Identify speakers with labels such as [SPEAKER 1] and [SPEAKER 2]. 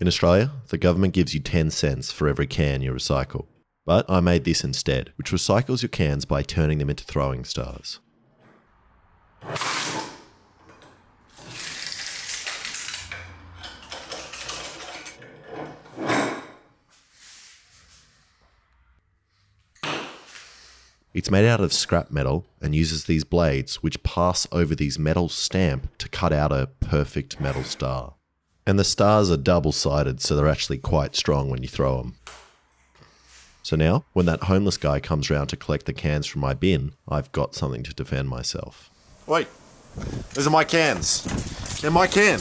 [SPEAKER 1] In Australia, the government gives you 10 cents for every can you recycle. But I made this instead, which recycles your cans by turning them into throwing stars. It's made out of scrap metal and uses these blades which pass over these metal stamp to cut out a perfect metal star. And the stars are double sided, so they're actually quite strong when you throw them. So now, when that homeless guy comes round to collect the cans from my bin, I've got something to defend myself.
[SPEAKER 2] Wait, those are my cans. They're my can.